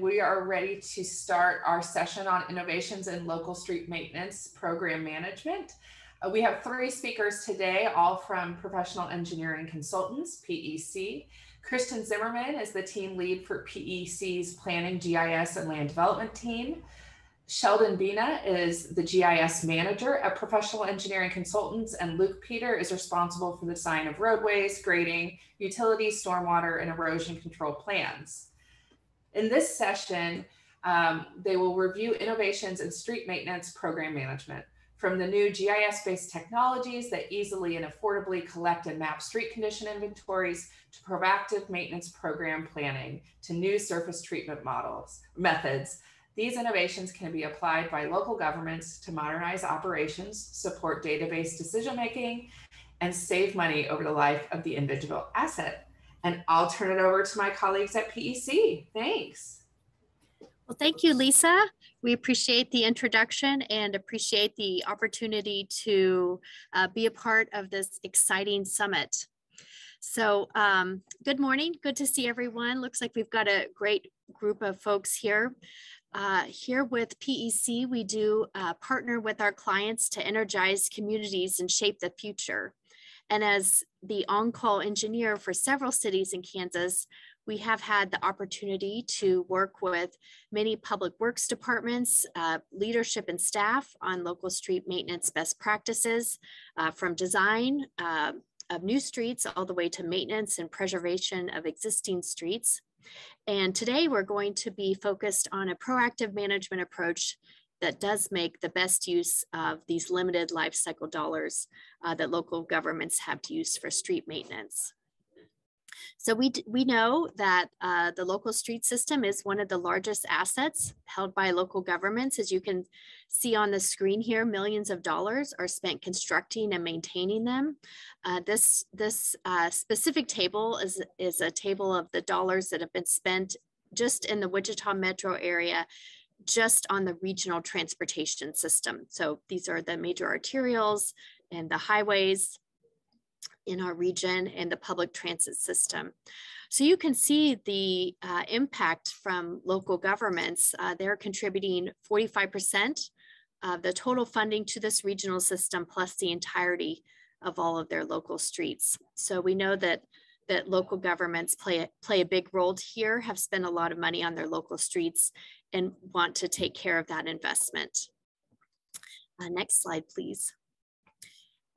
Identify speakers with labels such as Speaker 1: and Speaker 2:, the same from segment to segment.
Speaker 1: we are ready to start our session on innovations in local street maintenance program management. Uh, we have three speakers today, all from Professional Engineering Consultants, PEC. Kristen Zimmerman is the team lead for PEC's Planning, GIS, and Land Development team. Sheldon Bina is the GIS manager at Professional Engineering Consultants, and Luke Peter is responsible for the design of roadways, grading, utilities, stormwater, and erosion control plans. In this session, um, they will review innovations in street maintenance program management from the new GIS-based technologies that easily and affordably collect and map street condition inventories to proactive maintenance program planning to new surface treatment models methods these innovations can be applied by local governments to modernize operations, support database decision making, and save money over the life of the individual asset. And I'll turn it over to my colleagues at PEC. Thanks.
Speaker 2: Well, thank you, Lisa. We appreciate the introduction and appreciate the opportunity to uh, be a part of this exciting summit. So um, good morning, good to see everyone. Looks like we've got a great group of folks here. Uh, here with PEC, we do uh, partner with our clients to energize communities and shape the future. And as the on-call engineer for several cities in Kansas, we have had the opportunity to work with many public works departments, uh, leadership and staff on local street maintenance best practices uh, from design uh, of new streets all the way to maintenance and preservation of existing streets. And today we're going to be focused on a proactive management approach that does make the best use of these limited life cycle dollars uh, that local governments have to use for street maintenance. So we, we know that uh, the local street system is one of the largest assets held by local governments. As you can see on the screen here, millions of dollars are spent constructing and maintaining them. Uh, this this uh, specific table is, is a table of the dollars that have been spent just in the Wichita metro area just on the regional transportation system. So these are the major arterials and the highways in our region and the public transit system. So you can see the uh, impact from local governments. Uh, they're contributing 45% of the total funding to this regional system plus the entirety of all of their local streets. So we know that that local governments play play a big role here, have spent a lot of money on their local streets and want to take care of that investment. Uh, next slide, please.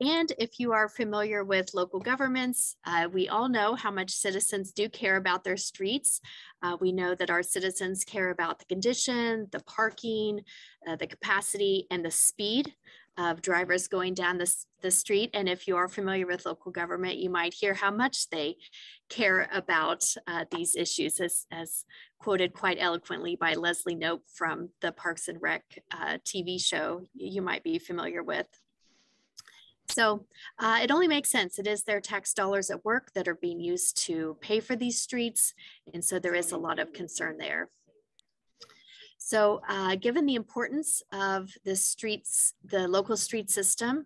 Speaker 2: And if you are familiar with local governments, uh, we all know how much citizens do care about their streets. Uh, we know that our citizens care about the condition, the parking, uh, the capacity, and the speed of drivers going down the, the street. And if you are familiar with local government, you might hear how much they care about uh, these issues, as, as quoted quite eloquently by Leslie Knope from the Parks and Rec uh, TV show you might be familiar with. So uh, it only makes sense. It is their tax dollars at work that are being used to pay for these streets. And so there is a lot of concern there. So uh, given the importance of the streets, the local street system,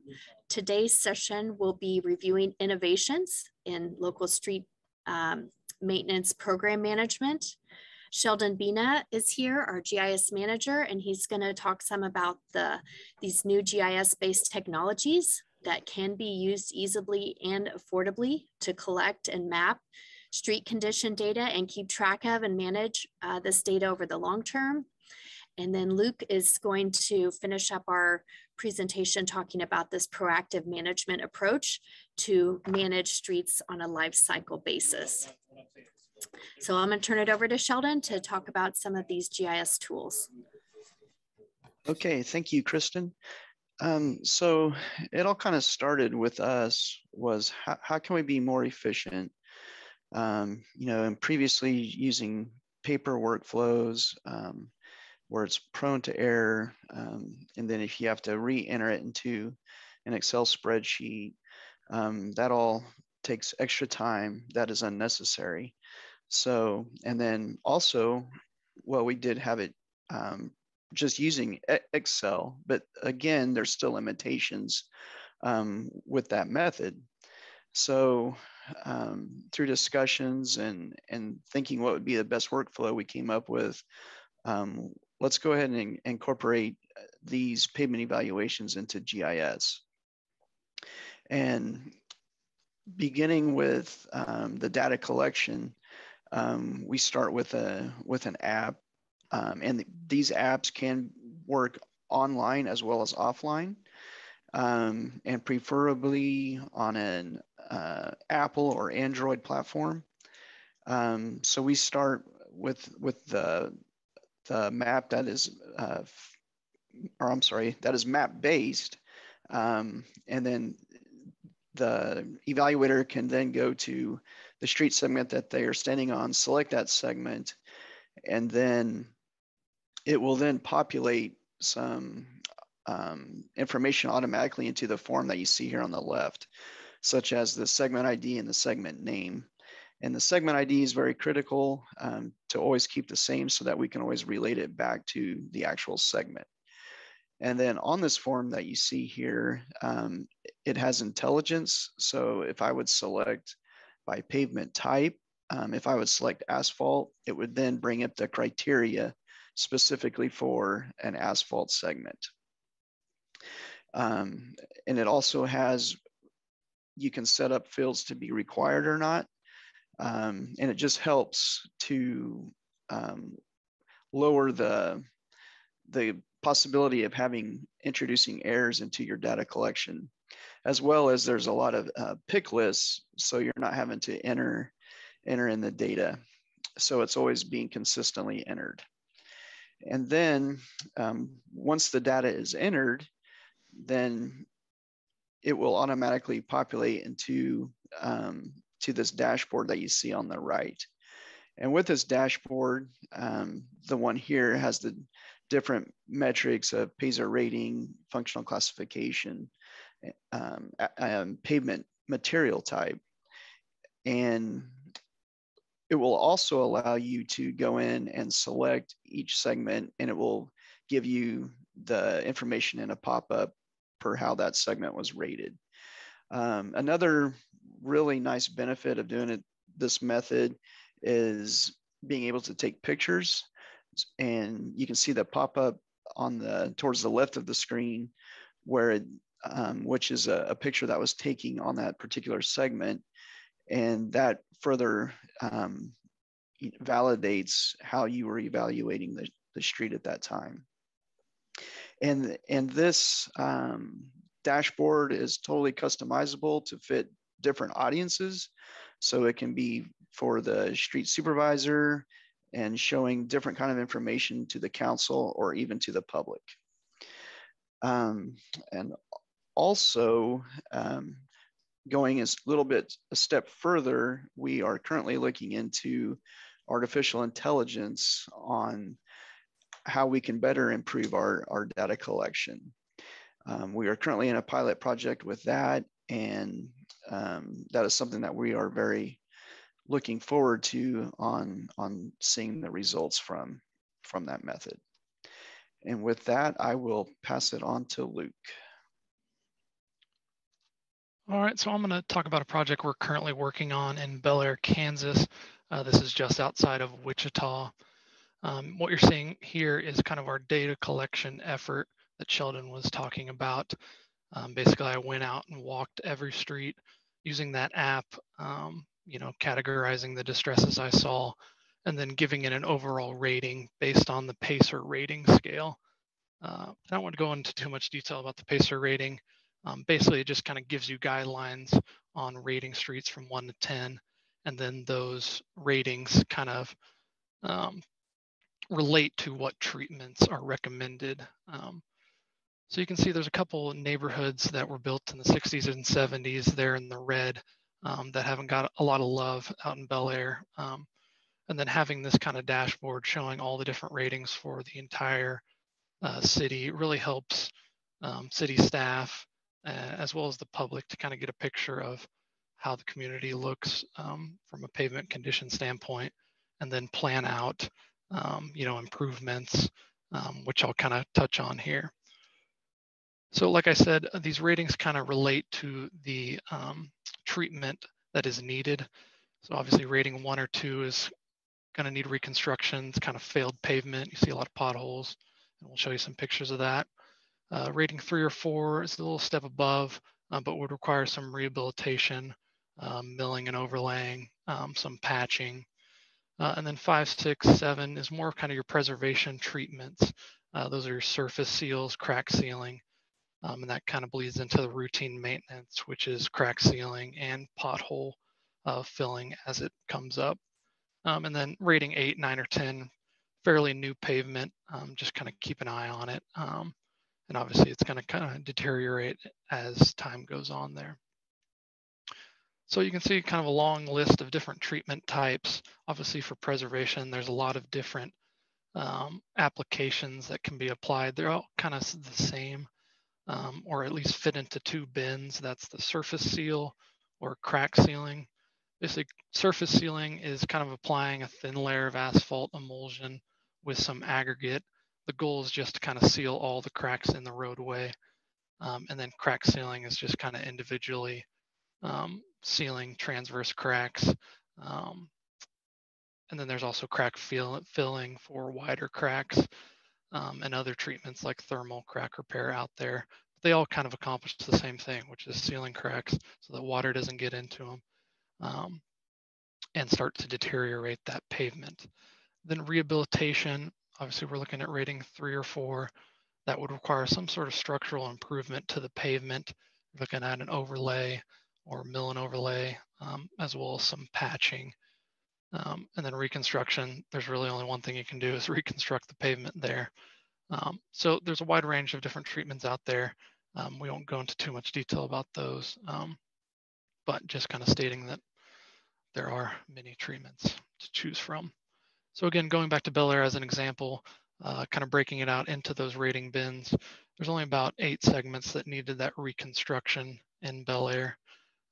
Speaker 2: today's session will be reviewing innovations in local street um, maintenance program management. Sheldon Bina is here, our GIS manager, and he's gonna talk some about the, these new GIS-based technologies that can be used easily and affordably to collect and map street condition data and keep track of and manage uh, this data over the long term. And then Luke is going to finish up our presentation talking about this proactive management approach to manage streets on a life cycle basis. So I'm going to turn it over to Sheldon to talk about some of these GIS tools.
Speaker 3: Okay, thank you, Kristen. Um, so it all kind of started with us was how, how can we be more efficient? Um, you know, and previously using paper workflows um, where it's prone to error. Um, and then if you have to re-enter it into an Excel spreadsheet, um, that all takes extra time that is unnecessary. So, and then also, well, we did have it um, just using Excel, but again, there's still limitations um, with that method. So um, through discussions and and thinking what would be the best workflow, we came up with um, let's go ahead and incorporate these pavement evaluations into GIS. And beginning with um, the data collection, um, we start with a with an app, um, and these apps can work online as well as offline, um, and preferably on an uh, Apple or Android platform. Um, so we start with with the the map that is, uh, or I'm sorry, that is map based, um, and then the evaluator can then go to the street segment that they are standing on, select that segment, and then it will then populate some um, information automatically into the form that you see here on the left, such as the segment ID and the segment name. And the segment ID is very critical um, to always keep the same so that we can always relate it back to the actual segment. And then on this form that you see here, um, it has intelligence. So if I would select by pavement type, um, if I would select asphalt, it would then bring up the criteria specifically for an asphalt segment. Um, and it also has, you can set up fields to be required or not. Um, and it just helps to um, lower the, the possibility of having introducing errors into your data collection, as well as there's a lot of uh, pick lists, so you're not having to enter enter in the data. So it's always being consistently entered. And then um, once the data is entered, then it will automatically populate into um, to this dashboard that you see on the right. And with this dashboard, um, the one here has the different metrics of PASER rating, functional classification, um, um, pavement material type. And it will also allow you to go in and select each segment and it will give you the information in a pop-up per how that segment was rated. Um, another really nice benefit of doing it this method is being able to take pictures and you can see the pop up on the towards the left of the screen where it, um, which is a, a, picture that was taking on that particular segment. And that further um, validates how you were evaluating the, the street at that time. And and this um, dashboard is totally customizable to fit different audiences so it can be for the street supervisor and showing different kind of information to the council or even to the public. Um, and also um, going a little bit a step further, we are currently looking into artificial intelligence on how we can better improve our, our data collection. Um, we are currently in a pilot project with that, and um, that is something that we are very looking forward to on on seeing the results from from that method. And with that, I will pass it on to Luke.
Speaker 4: All right, so I'm going to talk about a project we're currently working on in Bel Bellaire, Kansas. Uh, this is just outside of Wichita. Um, what you're seeing here is kind of our data collection effort that Sheldon was talking about. Um, basically, I went out and walked every street using that app um, you know, categorizing the distresses I saw and then giving it an overall rating based on the PASER rating scale. Uh, I don't want to go into too much detail about the PASER rating. Um, basically, it just kind of gives you guidelines on rating streets from one to 10, and then those ratings kind of um, relate to what treatments are recommended. Um, so you can see there's a couple neighborhoods that were built in the 60s and 70s there in the red um, that haven't got a lot of love out in Bel Aire. Um, and then having this kind of dashboard showing all the different ratings for the entire uh, city really helps um, city staff uh, as well as the public to kind of get a picture of how the community looks um, from a pavement condition standpoint and then plan out um, you know improvements um, which I'll kind of touch on here. So like I said, these ratings kind of relate to the um, treatment that is needed. So obviously rating one or two is going to need reconstruction. It's kind of failed pavement. You see a lot of potholes, and we'll show you some pictures of that. Uh, rating three or four is a little step above, uh, but would require some rehabilitation, um, milling and overlaying, um, some patching. Uh, and then five, six, seven is more kind of your preservation treatments. Uh, those are your surface seals, crack sealing, um, and that kind of bleeds into the routine maintenance, which is crack sealing and pothole uh, filling as it comes up. Um, and then rating eight, nine, or 10, fairly new pavement, um, just kind of keep an eye on it. Um, and obviously it's going to kind of deteriorate as time goes on there. So you can see kind of a long list of different treatment types. Obviously for preservation, there's a lot of different um, applications that can be applied. They're all kind of the same, um, or at least fit into two bins. That's the surface seal or crack sealing. Basically, surface sealing is kind of applying a thin layer of asphalt emulsion with some aggregate the goal is just to kind of seal all the cracks in the roadway. Um, and then crack sealing is just kind of individually um, sealing transverse cracks. Um, and then there's also crack fill, filling for wider cracks um, and other treatments like thermal crack repair out there. But they all kind of accomplish the same thing, which is sealing cracks so that water doesn't get into them um, and start to deteriorate that pavement. Then rehabilitation Obviously, we're looking at rating three or four. That would require some sort of structural improvement to the pavement. We're looking at an overlay or mill and overlay, um, as well as some patching. Um, and then reconstruction, there's really only one thing you can do is reconstruct the pavement there. Um, so there's a wide range of different treatments out there. Um, we won't go into too much detail about those, um, but just kind of stating that there are many treatments to choose from. So again, going back to Bel Aire as an example, uh, kind of breaking it out into those rating bins, there's only about eight segments that needed that reconstruction in Bel Aire.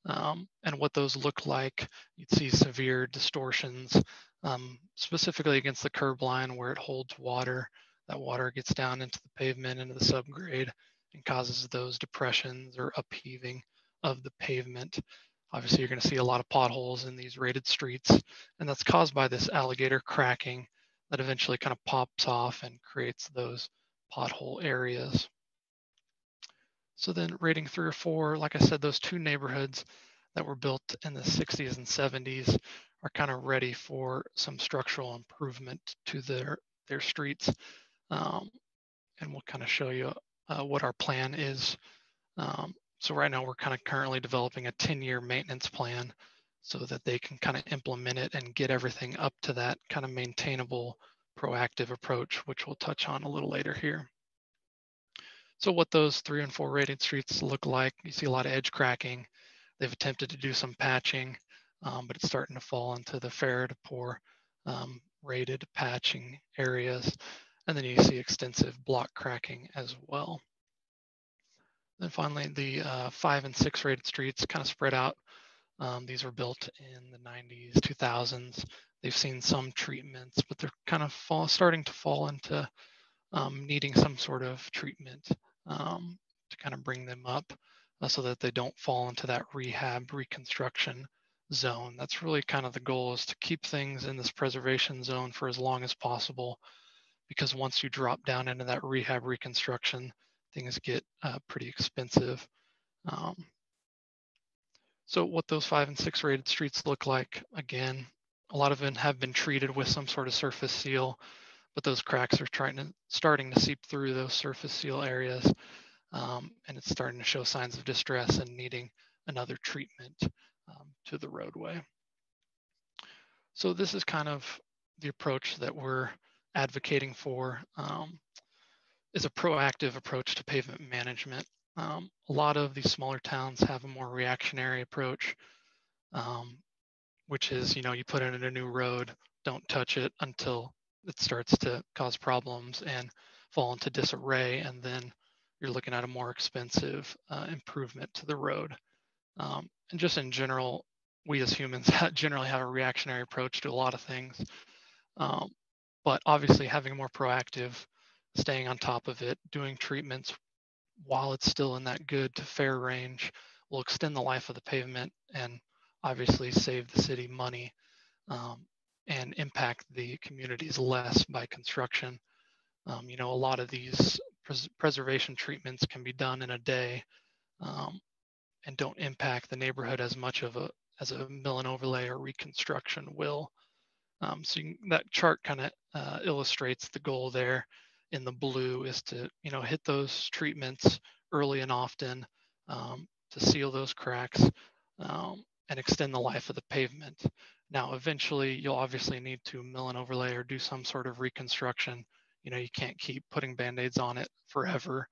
Speaker 4: Um, and what those look like, you'd see severe distortions, um, specifically against the curb line where it holds water. That water gets down into the pavement, into the subgrade, and causes those depressions or upheaving of the pavement. Obviously, you're going to see a lot of potholes in these rated streets, and that's caused by this alligator cracking that eventually kind of pops off and creates those pothole areas. So then rating three or four, like I said, those two neighborhoods that were built in the 60s and 70s are kind of ready for some structural improvement to their, their streets. Um, and we'll kind of show you uh, what our plan is um, so right now we're kind of currently developing a 10 year maintenance plan so that they can kind of implement it and get everything up to that kind of maintainable proactive approach, which we'll touch on a little later here. So what those three and four rated streets look like, you see a lot of edge cracking. They've attempted to do some patching, um, but it's starting to fall into the fair to poor um, rated patching areas. And then you see extensive block cracking as well. Then finally, the uh, five and six rated streets kind of spread out. Um, these were built in the 90s, 2000s. They've seen some treatments, but they're kind of fall, starting to fall into um, needing some sort of treatment um, to kind of bring them up uh, so that they don't fall into that rehab reconstruction zone. That's really kind of the goal is to keep things in this preservation zone for as long as possible because once you drop down into that rehab reconstruction, things get uh, pretty expensive. Um, so what those five and six rated streets look like, again, a lot of them have been treated with some sort of surface seal, but those cracks are trying to starting to seep through those surface seal areas. Um, and it's starting to show signs of distress and needing another treatment um, to the roadway. So this is kind of the approach that we're advocating for. Um, is a proactive approach to pavement management. Um, a lot of these smaller towns have a more reactionary approach, um, which is, you know, you put in a new road, don't touch it until it starts to cause problems and fall into disarray, and then you're looking at a more expensive uh, improvement to the road. Um, and just in general, we as humans generally have a reactionary approach to a lot of things. Um, but obviously having a more proactive staying on top of it, doing treatments while it's still in that good to fair range will extend the life of the pavement and obviously save the city money um, and impact the communities less by construction. Um, you know, a lot of these pres preservation treatments can be done in a day um, and don't impact the neighborhood as much of a as a mill and overlay or reconstruction will. Um, so that chart kind of uh, illustrates the goal there in the blue is to you know hit those treatments early and often um, to seal those cracks um, and extend the life of the pavement. Now, eventually, you'll obviously need to mill and overlay or do some sort of reconstruction. You know, you can't keep putting band-aids on it forever,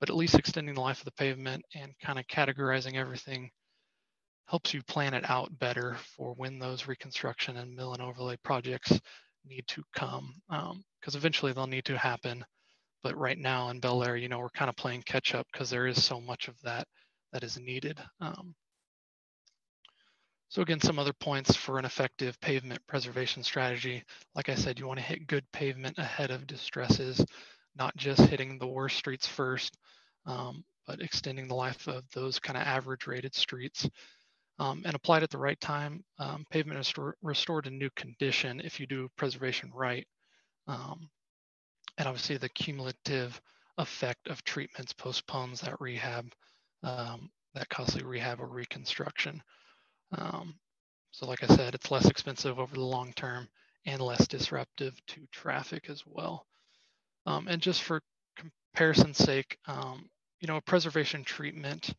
Speaker 4: but at least extending the life of the pavement and kind of categorizing everything helps you plan it out better for when those reconstruction and mill and overlay projects need to come because um, eventually they'll need to happen. But right now in Bel Aire, you know, we're kind of playing catch up because there is so much of that that is needed. Um, so again, some other points for an effective pavement preservation strategy. Like I said, you want to hit good pavement ahead of distresses, not just hitting the worst streets first, um, but extending the life of those kind of average rated streets. Um, and applied at the right time, um, pavement is restored in new condition if you do preservation right. Um, and obviously the cumulative effect of treatments postpones that rehab, um, that costly rehab or reconstruction. Um, so like I said, it's less expensive over the long term and less disruptive to traffic as well. Um, and just for comparison's sake, um, you know, a preservation treatment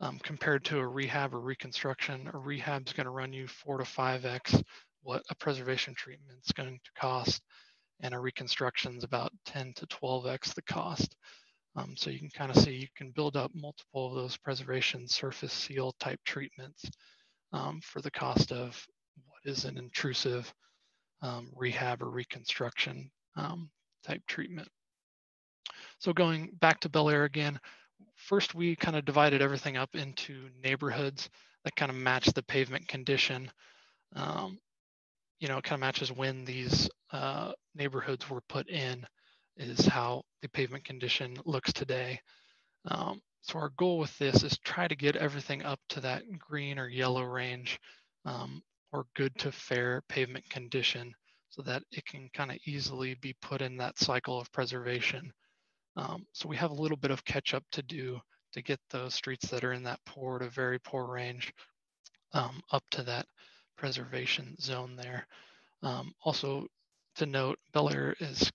Speaker 4: um, compared to a rehab or reconstruction, a rehab is going to run you four to five X what a preservation treatment is going to cost. And a reconstruction is about 10 to 12X the cost. Um, so you can kind of see you can build up multiple of those preservation surface seal type treatments um, for the cost of what is an intrusive um, rehab or reconstruction um, type treatment. So going back to Bel Aire again, first we kind of divided everything up into neighborhoods that kind of match the pavement condition. Um, you know, it kind of matches when these uh, neighborhoods were put in is how the pavement condition looks today. Um, so our goal with this is try to get everything up to that green or yellow range um, or good to fair pavement condition so that it can kind of easily be put in that cycle of preservation. Um, so we have a little bit of catch up to do to get those streets that are in that poor to very poor range um, up to that preservation zone there. Um, also to note, Bel Aire is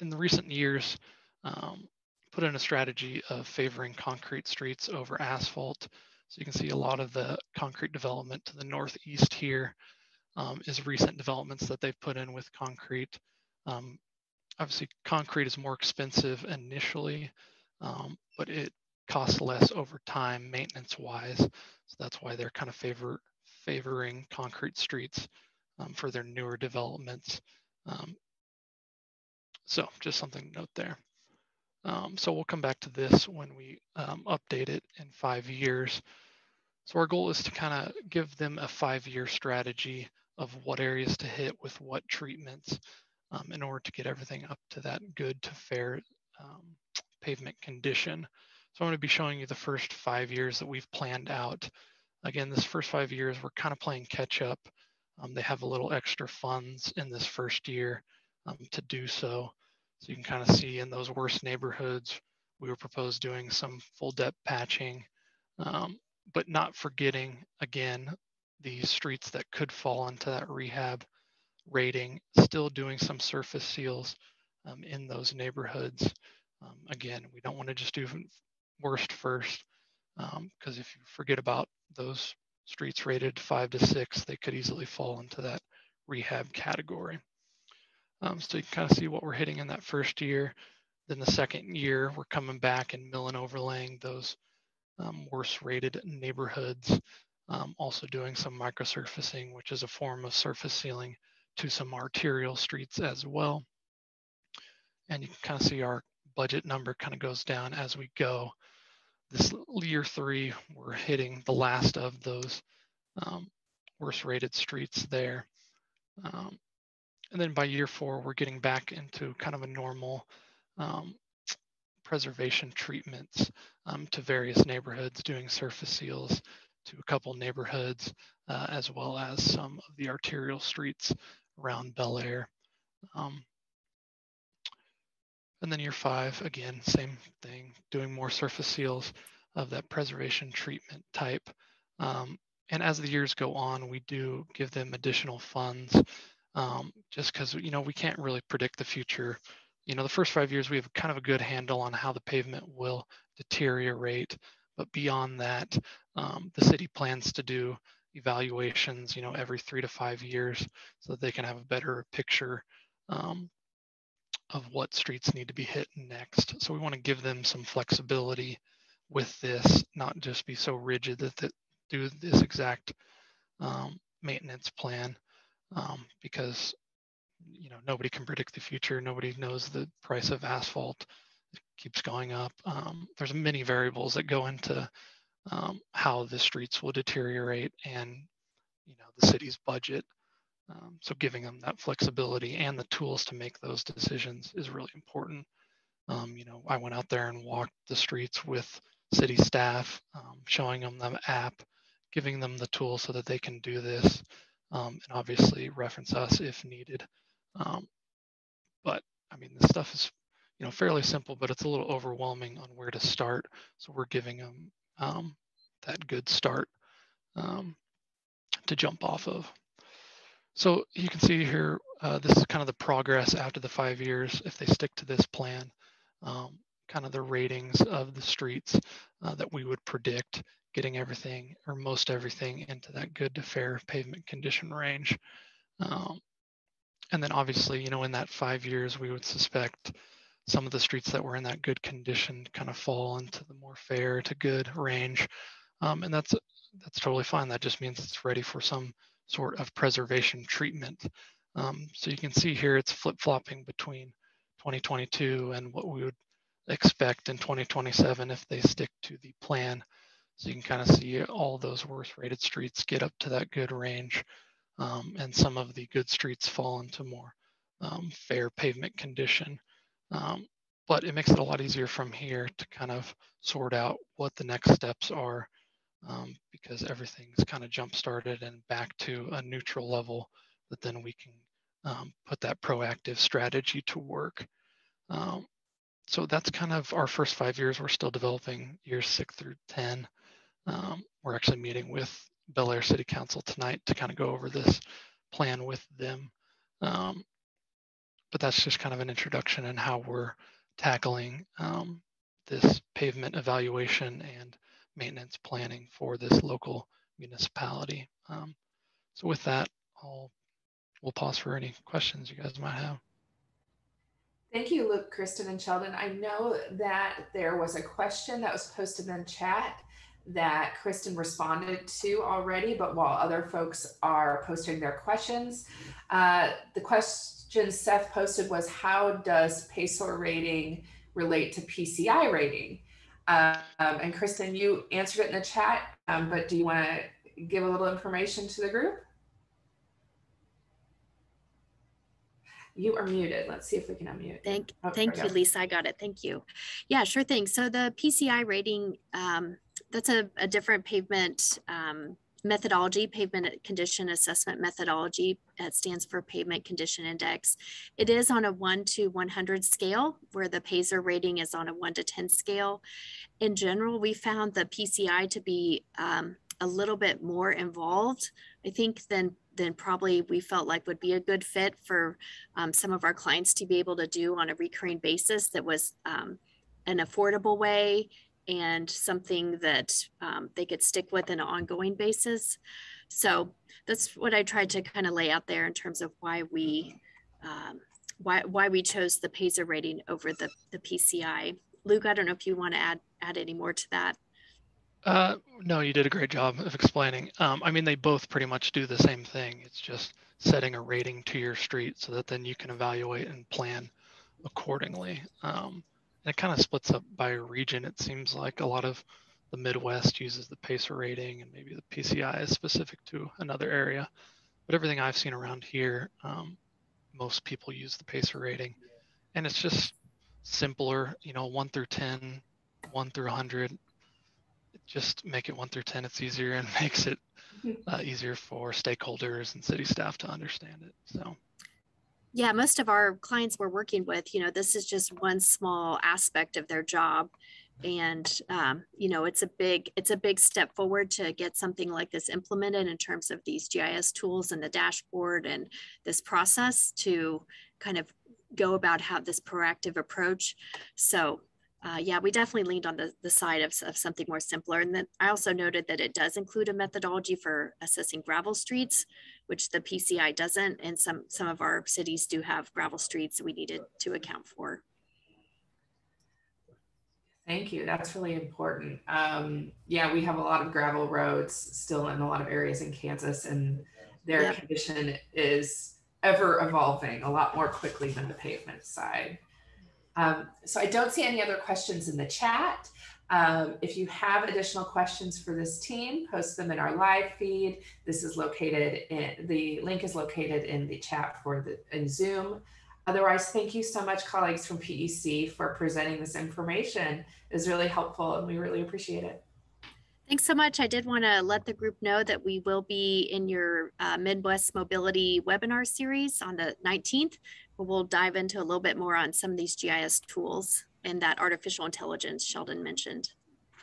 Speaker 4: in the recent years um, put in a strategy of favoring concrete streets over asphalt. So you can see a lot of the concrete development to the northeast here um, is recent developments that they've put in with concrete. Um, obviously, concrete is more expensive initially, um, but it costs less over time maintenance wise. So that's why they're kind of favor, favoring concrete streets um, for their newer developments. Um, so just something to note there. Um, so we'll come back to this when we um, update it in five years. So our goal is to kind of give them a five-year strategy of what areas to hit with what treatments um, in order to get everything up to that good to fair um, pavement condition. So I'm going to be showing you the first five years that we've planned out. Again, this first five years, we're kind of playing catch up. Um, they have a little extra funds in this first year um, to do so. So you can kind of see in those worst neighborhoods, we were proposed doing some full depth patching, um, but not forgetting, again, the streets that could fall into that rehab rating, still doing some surface seals um, in those neighborhoods. Um, again, we don't want to just do worst first, because um, if you forget about those streets rated five to six, they could easily fall into that rehab category. Um, so you kind of see what we're hitting in that first year. Then the second year, we're coming back and milling overlaying those um, worse rated neighborhoods. Um, also doing some microsurfacing, which is a form of surface sealing to some arterial streets as well. And you can kind of see our budget number kind of goes down as we go. This year three, we're hitting the last of those um, worst rated streets there. Um, and then by year four, we're getting back into kind of a normal um, preservation treatments um, to various neighborhoods, doing surface seals to a couple neighborhoods, uh, as well as some of the arterial streets around Bel Aire. Um, and then year five, again, same thing, doing more surface seals of that preservation treatment type. Um, and as the years go on, we do give them additional funds um, just because, you know, we can't really predict the future. You know, the first five years, we have kind of a good handle on how the pavement will deteriorate. But beyond that, um, the city plans to do evaluations, you know, every three to five years so that they can have a better picture um, of what streets need to be hit next. So we want to give them some flexibility with this, not just be so rigid that they do this exact um, maintenance plan um, because you know nobody can predict the future. Nobody knows the price of asphalt it keeps going up. Um, there's many variables that go into um, how the streets will deteriorate and you know the city's budget. Um, so giving them that flexibility and the tools to make those decisions is really important. Um, you know, I went out there and walked the streets with city staff, um, showing them the app, giving them the tools so that they can do this, um, and obviously reference us if needed. Um, but I mean, this stuff is, you know, fairly simple, but it's a little overwhelming on where to start. So we're giving them um, that good start um, to jump off of. So you can see here, uh, this is kind of the progress after the five years if they stick to this plan, um, kind of the ratings of the streets uh, that we would predict getting everything or most everything into that good to fair pavement condition range. Um, and then obviously, you know, in that five years, we would suspect some of the streets that were in that good condition kind of fall into the more fair to good range. Um, and that's that's totally fine. That just means it's ready for some sort of preservation treatment. Um, so you can see here it's flip-flopping between 2022 and what we would expect in 2027 if they stick to the plan. So you can kind of see all those worst rated streets get up to that good range um, and some of the good streets fall into more um, fair pavement condition. Um, but it makes it a lot easier from here to kind of sort out what the next steps are um, because everything's kind of jump started and back to a neutral level that then we can um, put that proactive strategy to work. Um, so that's kind of our first five years. We're still developing years six through 10. Um, we're actually meeting with Bel Aire City Council tonight to kind of go over this plan with them. Um, but that's just kind of an introduction and in how we're tackling um, this pavement evaluation and maintenance planning for this local municipality. Um, so with that, I'll we'll pause for any questions you guys might have.
Speaker 1: Thank you, Luke, Kristen, and Sheldon. I know that there was a question that was posted in chat that Kristen responded to already, but while other folks are posting their questions, uh, the question Seth posted was how does PASER rating relate to PCI rating? Um, and Kristen, you answered it in the chat, um, but do you want to give a little information to the group? You are muted. Let's see if we can unmute.
Speaker 2: Thank, oh, thank you, Lisa. I got it. Thank you. Yeah, sure thing. So the PCI rating, um, that's a, a, different pavement um, methodology, pavement condition assessment methodology. It stands for Pavement Condition Index. It is on a 1 to 100 scale, where the PASER rating is on a 1 to 10 scale. In general, we found the PCI to be um, a little bit more involved, I think, than then probably we felt like would be a good fit for um, some of our clients to be able to do on a recurring basis that was um, an affordable way and something that um, they could stick with in an ongoing basis. So that's what I tried to kind of lay out there in terms of why we um, why why we chose the PASER rating over the the PCI. Luke, I don't know if you want to add add any more to that.
Speaker 4: Uh, no, you did a great job of explaining. Um, I mean, they both pretty much do the same thing. It's just setting a rating to your street so that then you can evaluate and plan accordingly. Um, it kind of splits up by region. It seems like a lot of the Midwest uses the PASER rating, and maybe the PCI is specific to another area. But everything I've seen around here, um, most people use the PASER rating, and it's just simpler. You know, one through 10, one through 100 just make it one through 10. It's easier and makes it uh, easier for stakeholders and city staff to understand it. So
Speaker 2: Yeah, most of our clients we're working with, you know, this is just one small aspect of their job. And um, you know, it's a big, it's a big step forward to get something like this implemented in terms of these GIS tools and the dashboard and this process to kind of go about how this proactive approach. So uh, yeah, we definitely leaned on the, the side of, of something more simpler. And then I also noted that it does include a methodology for assessing gravel streets, which the PCI doesn't. And some, some of our cities do have gravel streets we needed to account for.
Speaker 1: Thank you. That's really important. Um, yeah, we have a lot of gravel roads still in a lot of areas in Kansas, and their
Speaker 2: Yep.
Speaker 1: condition is ever evolving a lot more quickly than the pavement side. Um, so I don't see any other questions in the chat. Um, if you have additional questions for this team, post them in our live feed. This is located in the link is located in the chat for the in Zoom. Otherwise, thank you so much, colleagues from PEC, for presenting this information. It was really helpful and we really appreciate it.
Speaker 2: Thanks so much. I did want to let the group know that we will be in your uh, Midwest Mobility webinar series on the 19th, where we'll dive into a little bit more on some of these GIS tools and that artificial intelligence Sheldon mentioned.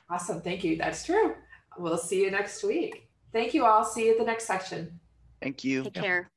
Speaker 1: Awesome. Thank you. That's true. We'll see you next week. Thank you all. See you at the next section.
Speaker 3: Thank you.
Speaker 2: Take
Speaker 4: Yep.
Speaker 2: care.